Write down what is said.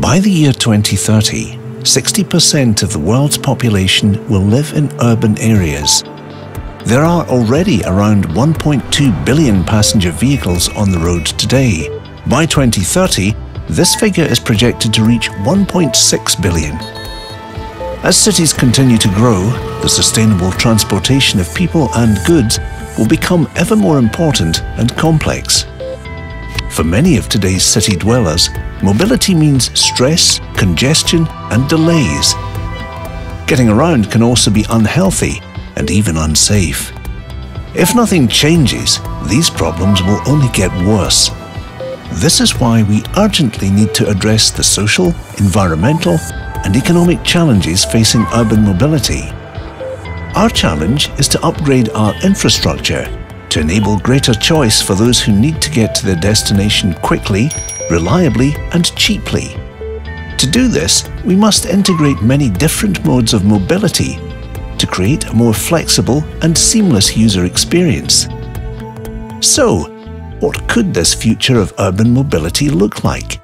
By the year 2030, 60% of the world's population will live in urban areas. There are already around 1.2 billion passenger vehicles on the road today. By 2030, this figure is projected to reach 1.6 billion. As cities continue to grow, the sustainable transportation of people and goods will become ever more important and complex. For many of today's city dwellers, mobility means stress, congestion and delays. Getting around can also be unhealthy and even unsafe. If nothing changes, these problems will only get worse. This is why we urgently need to address the social, environmental and economic challenges facing urban mobility. Our challenge is to upgrade our infrastructure to enable greater choice for those who need to get to their destination quickly, reliably and cheaply. To do this, we must integrate many different modes of mobility to create a more flexible and seamless user experience. So, what could this future of urban mobility look like?